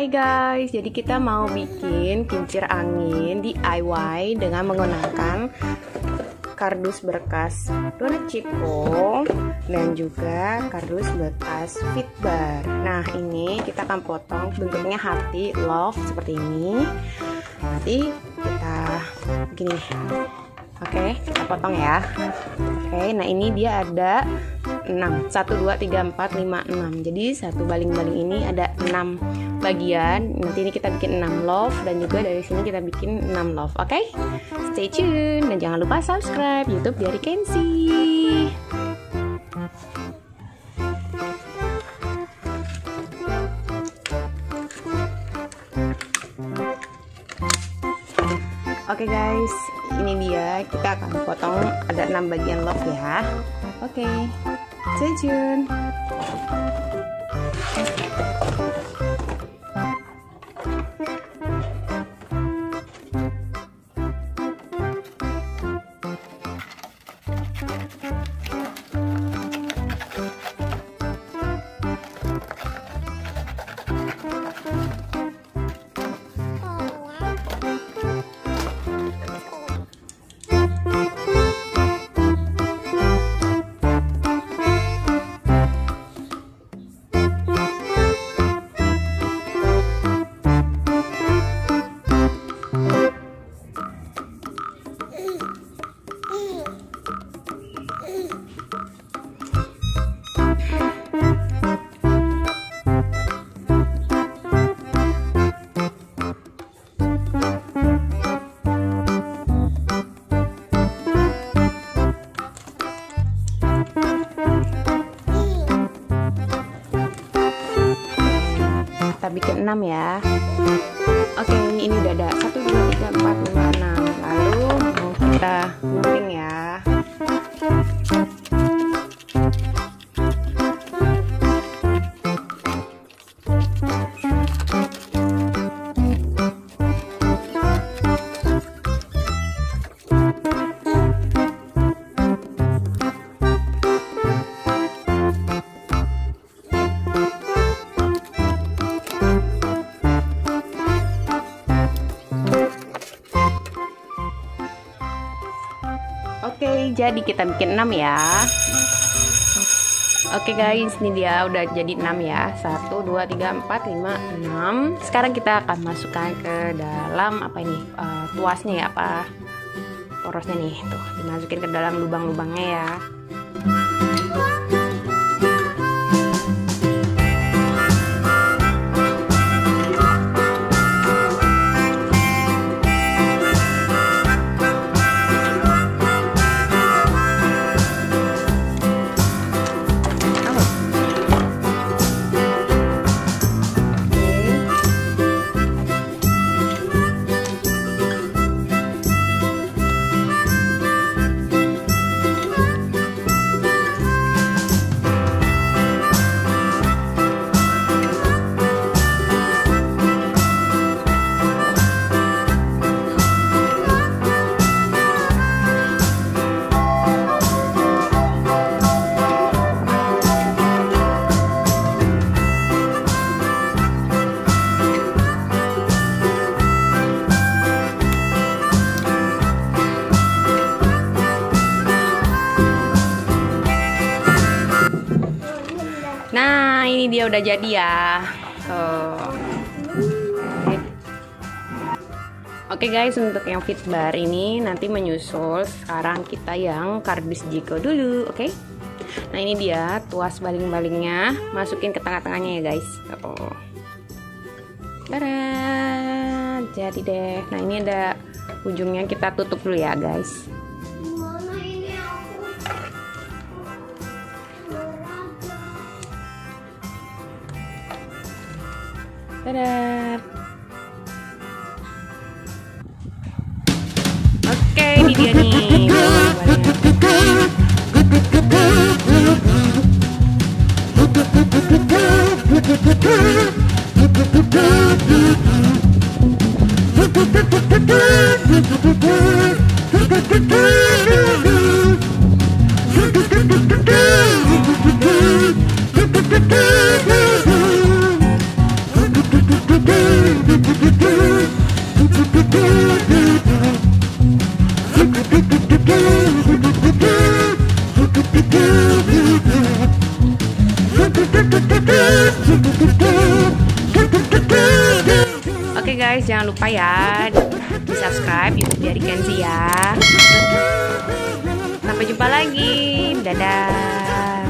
Hai guys, jadi kita mau bikin kincir angin DIY dengan menggunakan kardus bekas donat ciko dan juga kardus bekas fitbar. Nah ini kita akan potong bentuknya hati love seperti ini. Nanti kita begini. Oke, kita potong ya. Oke, nah ini dia ada 6 1, 2, 3, 4, 5, 6 Jadi satu baling-baling ini ada 6 bagian Nanti ini kita bikin 6 love Dan juga dari sini kita bikin 6 love Oke? Okay? Stay tune Dan jangan lupa subscribe Youtube dari Kenzie Oke okay guys, ini dia kita akan potong ada 6 bagian love ya. Oke. Okay. 再见。Bikin 6 ya. Oke ini udah ada 1, 2, 3, 4, 5, 6 lalu kita gunting jadi kita bikin 6 ya. Oke guys, ini dia udah jadi 6 ya. 1 2 3 4 5 6. Sekarang kita akan masukkan ke dalam apa ini? Uh, tuasnya ya apa? Porosnya nih. Tuh, dimasukin ke dalam lubang-lubangnya ya. Ini dia udah jadi ya. Oh. Oke okay guys, untuk yang fit bar ini nanti menyusul. Sekarang kita yang kardus jiko dulu, oke? Okay? Nah ini dia tuas baling-balingnya, masukin ke tengah-tengahnya ya guys. Oh. Jadi deh. Nah ini ada ujungnya kita tutup dulu ya guys. Dadah. Oke, ini dia nih. Oke okay guys, jangan lupa ya di subscribe YouTube dari Kenzi ya. Sampai jumpa lagi, dadah.